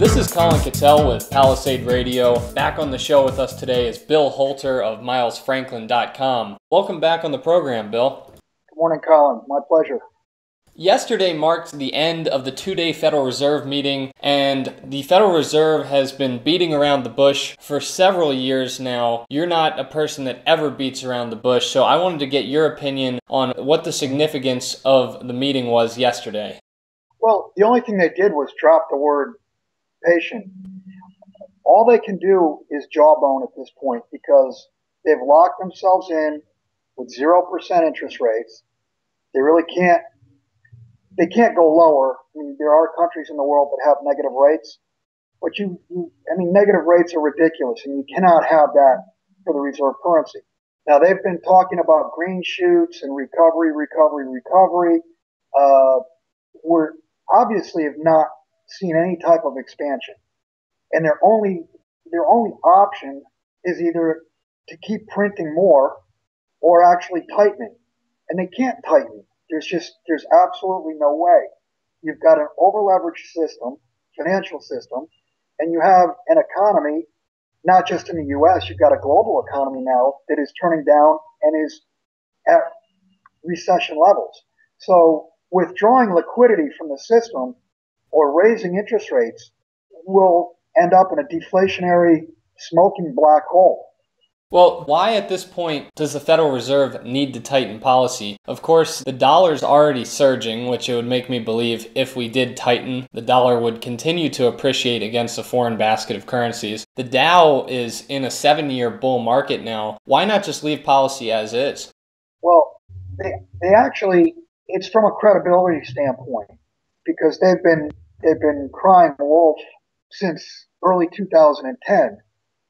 This is Collin Kettell with Palisade Radio. Back on the show with us today is Bill Holter of MilesFranklin.com. Welcome back on the program, Bill. Good morning, Collin. My pleasure. Yesterday marked the end of the two day Federal Reserve meeting, and the Federal Reserve has been beating around the bush for several years now. You're not a person that ever beats around the bush, so I wanted to get your opinion on what the significance of the meeting was yesterday. Well, the only thing they did was drop the word patient. All they can do is jawbone at this point because they've locked themselves in with 0% interest rates. They really can't they can't go lower. I mean, there are countries in the world that have negative rates, but you, you, I mean, negative rates are ridiculous, and you cannot have that for the reserve currency. Now they've been talking about green shoots and recovery, recovery, recovery. Uh, we're obviously have not seen any type of expansion, and their only their only option is either to keep printing more or actually tightening, and they can't tighten there's just, there's absolutely no way. You've got an over-leveraged system, financial system, and you have an economy, not just in the U.S., you've got a global economy now that is turning down and is at recession levels. So withdrawing liquidity from the system or raising interest rates will end up in a deflationary smoking black hole. Well, why at this point does the Federal Reserve need to tighten policy? Of course, the dollar's already surging, which it would make me believe if we did tighten, the dollar would continue to appreciate against a foreign basket of currencies. The Dow is in a seven year bull market now. Why not just leave policy as is? Well, they, they actually, it's from a credibility standpoint because they've been, they've been crying wolf since early 2010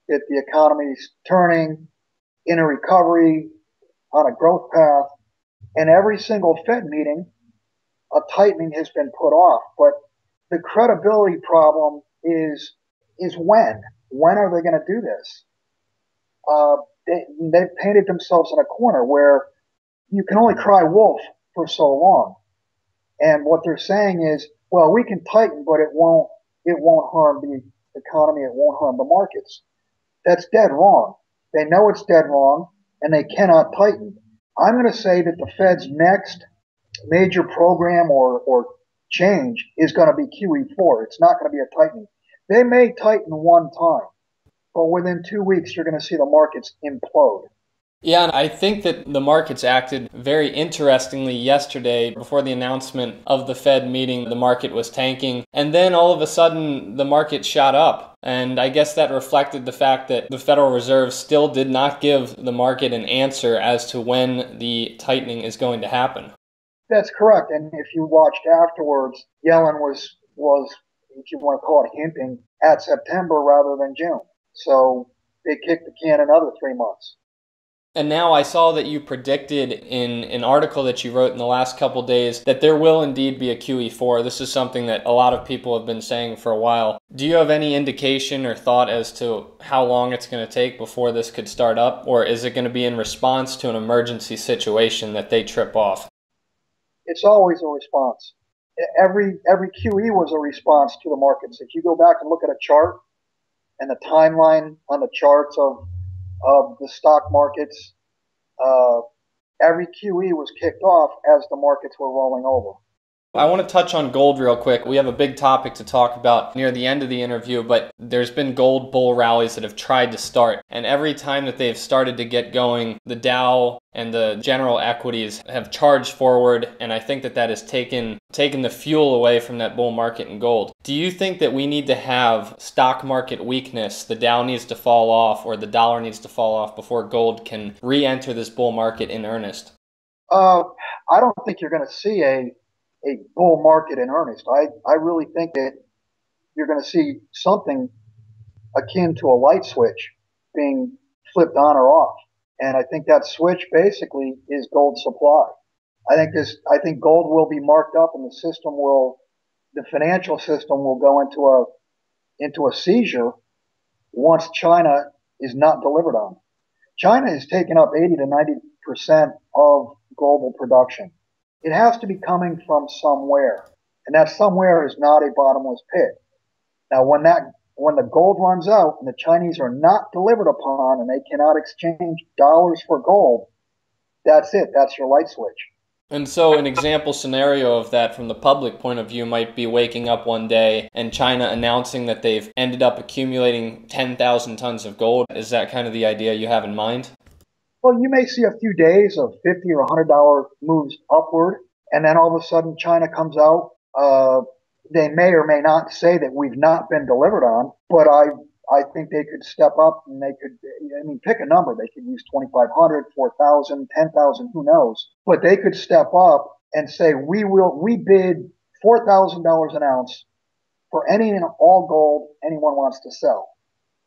that the economy's turning in a recovery on a growth path. And every single Fed meeting, a tightening has been put off. But the credibility problem is is when. When are they going to do this? Uh, they, they've painted themselves in a corner where you can only cry wolf for so long. And what they're saying is, well, we can tighten, but it won't it won't harm the economy. It won't harm the markets. That's dead wrong. They know it's dead wrong and they cannot tighten. I'm going to say that the Fed's next major program or, or change is going to be QE4. It's not going to be a tightening. They may tighten one time, but within two weeks, you're going to see the markets implode. Yeah, and I think that the markets acted very interestingly yesterday before the announcement of the Fed meeting. The market was tanking, and then all of a sudden the market shot up. And I guess that reflected the fact that the Federal Reserve still did not give the market an answer as to when the tightening is going to happen. That's correct. And if you watched afterwards, Yellen was was if you want to call it hinting at September rather than June. So they kicked the can another three months. And now I saw that you predicted in an article that you wrote in the last couple days that there will indeed be a QE4. This is something that a lot of people have been saying for a while. Do you have any indication or thought as to how long it's going to take before this could start up? Or is it going to be in response to an emergency situation that they trip off? It's always a response. Every, every QE was a response to the markets. If you go back and look at a chart and the timeline on the charts of of the stock markets. Uh, every QE was kicked off as the markets were rolling over. I want to touch on gold real quick. We have a big topic to talk about near the end of the interview, but there's been gold bull rallies that have tried to start. And every time that they've started to get going, the Dow and the general equities have charged forward. And I think that that has taken, taken the fuel away from that bull market in gold. Do you think that we need to have stock market weakness, the Dow needs to fall off or the dollar needs to fall off before gold can re enter this bull market in earnest? Uh, I don't think you're going to see a a bull market in earnest. I, I really think that you're going to see something akin to a light switch being flipped on or off. And I think that switch basically is gold supply. I think this, I think gold will be marked up and the system will, the financial system will go into a, into a seizure once China is not delivered on. China has taken up 80 to 90% of global production it has to be coming from somewhere. And that somewhere is not a bottomless pit. Now, when that when the gold runs out and the Chinese are not delivered upon and they cannot exchange dollars for gold, that's it. That's your light switch. And so, an example scenario of that from the public point of view might be waking up one day and China announcing that they've ended up accumulating 10,000 tons of gold. Is that kind of the idea you have in mind? Well, you may see a few days of 50 or $100 moves upward, and then all of a sudden China comes out. Uh, they may or may not say that we've not been delivered on, but I I think they could step up and they could, I mean, pick a number. They could use 2,500, 4,000, 10,000, who knows? But they could step up and say, we will, we bid $4,000 an ounce for any and all gold anyone wants to sell.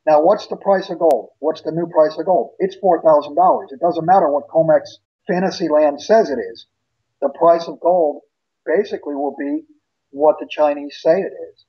Now, what's the price of gold? What's the new price of gold? It's $4,000. It doesn't matter what COMEX Fantasyland says it is. The price of gold basically will be what the Chinese say it is.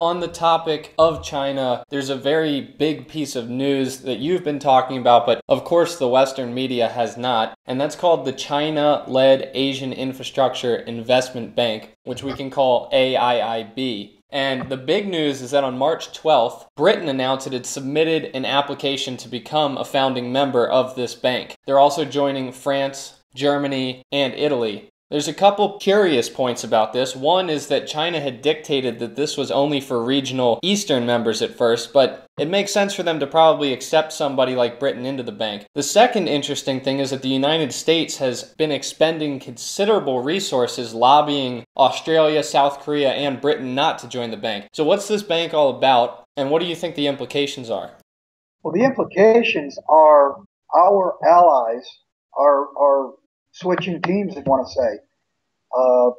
On the topic of China, there's a very big piece of news that you've been talking about, but of course the Western media has not, and that's called the China led Asian Infrastructure Investment Bank, which we can call AIIB. And the big news is that on March 12th, Britain announced it had submitted an application to become a founding member of this bank. They're also joining France, Germany, and Italy. There's a couple curious points about this. One is that China had dictated that this was only for regional Eastern members at first, but it makes sense for them to probably accept somebody like Britain into the bank. The second interesting thing is that the United States has been expending considerable resources lobbying Australia, South Korea, and Britain not to join the bank. So, what's this bank all about, and what do you think the implications are? Well, the implications are our allies are, are switching teams, if you want to say. Uh,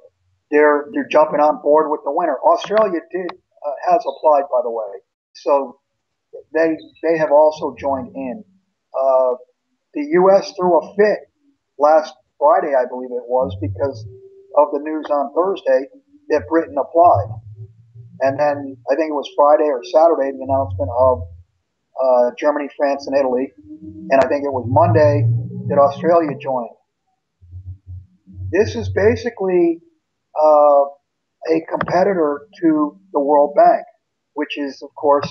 they're they're jumping on board with the winner. Australia did uh, has applied, by the way, so they they have also joined in. Uh, the U.S. threw a fit last Friday, I believe it was, because of the news on Thursday that Britain applied, and then I think it was Friday or Saturday the announcement of uh, Germany, France, and Italy, and I think it was Monday that Australia joined. This is basically uh, a competitor to the World Bank, which is, of course,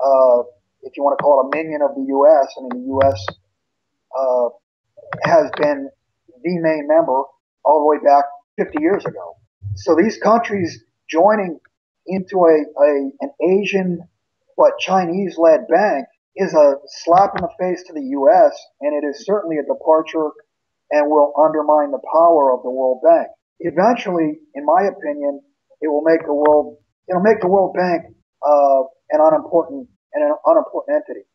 uh, if you want to call it a minion of the U.S. I mean, the U.S. Uh, has been the main member all the way back 50 years ago. So these countries joining into a, a an Asian but Chinese-led bank is a slap in the face to the U.S. and it is certainly a departure and will undermine the power of the World Bank. Eventually, in my opinion, it will make the world it'll make the World Bank uh, an unimportant and an unimportant entity.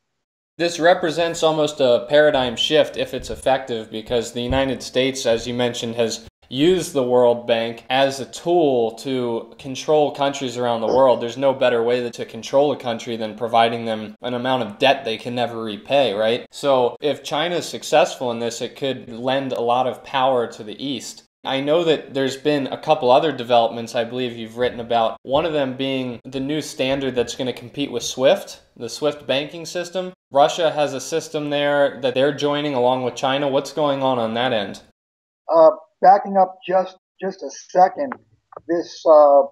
This represents almost a paradigm shift if it's effective because the United States, as you mentioned, has use the World Bank as a tool to control countries around the world. There's no better way to control a country than providing them an amount of debt they can never repay, right? So if China is successful in this, it could lend a lot of power to the East. I know that there's been a couple other developments I believe you've written about. One of them being the new standard that's going to compete with SWIFT, the SWIFT banking system. Russia has a system there that they're joining along with China. What's going on on that end? Uh, backing up just just a second, this uh,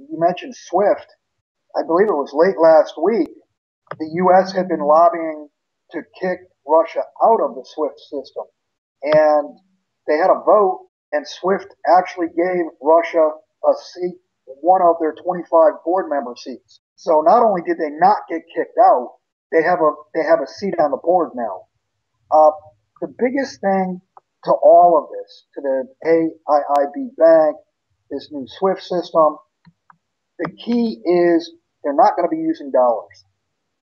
you mentioned SWIFT. I believe it was late last week. The U.S. had been lobbying to kick Russia out of the SWIFT system, and they had a vote, and SWIFT actually gave Russia a seat, one of their 25 board member seats. So not only did they not get kicked out, they have a they have a seat on the board now. Uh, the biggest thing to all of this, to the AIIB bank, this new SWIFT system. The key is they're not going to be using dollars.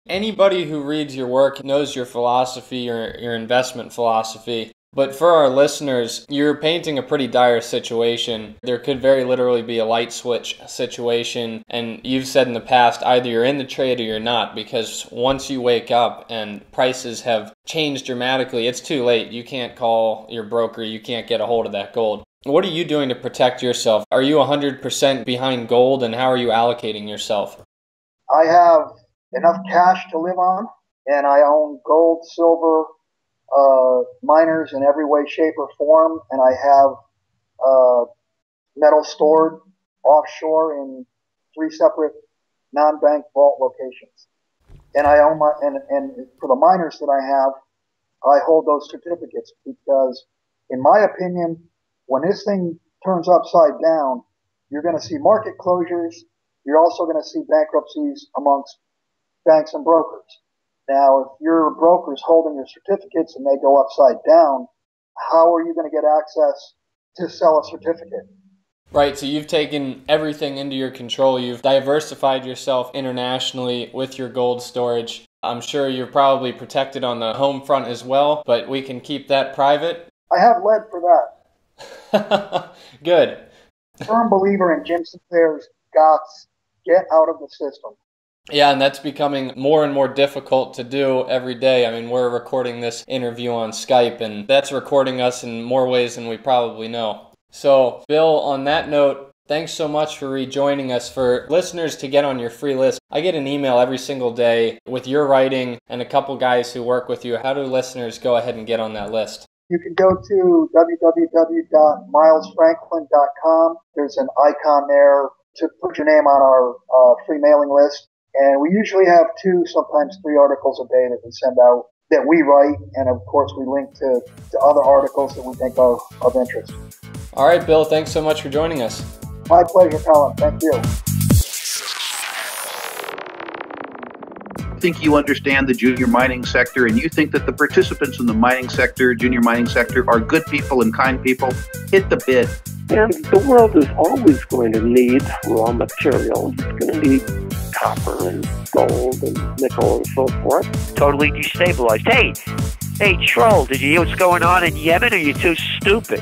Anybody who reads your work knows your philosophy, your, your investment philosophy. But for our listeners, you're painting a pretty dire situation. There could very literally be a light switch situation. And you've said in the past either you're in the trade or you're not, because once you wake up and prices have changed dramatically, it's too late. You can't call your broker, you can't get a hold of that gold. What are you doing to protect yourself? Are you 100% behind gold, and how are you allocating yourself? I have enough cash to live on, and I own gold, silver, uh, miners in every way, shape, or form, and I have uh, metal stored offshore in three separate non-bank vault locations. And I own my, and, and for the miners that I have, I hold those certificates because in my opinion, when this thing turns upside down, you're going to see market closures. You're also going to see bankruptcies amongst banks and brokers. Now, if your broker is holding your certificates and they go upside down, how are you going to get access to sell a certificate? Right, so you've taken everything into your control. You've diversified yourself internationally with your gold storage. I'm sure you're probably protected on the home front as well, but we can keep that private. I have lead for that. Good. Firm believer in Jim Sinclair's guts. Get out of the system. Yeah, and that's becoming more and more difficult to do every day. I mean, we're recording this interview on Skype, and that's recording us in more ways than we probably know. So, Bill, on that note, thanks so much for rejoining us. For listeners to get on your free list, I get an email every single day with your writing and a couple guys who work with you. How do listeners go ahead and get on that list? You can go to www.milesfranklin.com. There's an icon there to put your name on our uh, free mailing list. And we usually have two, sometimes three articles a day that we send out that we write. And of course, we link to, to other articles that we think are of interest. All right, Bill, thanks so much for joining us. My pleasure, Collin. Thank you. I think you understand the junior mining sector and you think that the participants in the mining sector, junior mining sector, are good people and kind people, hit the bid. And the world is always going to need raw materials. It's going to need copper and gold and nickel and so forth. Totally destabilized. Hey, hey, troll, did you hear what's going on in Yemen? Are you too stupid?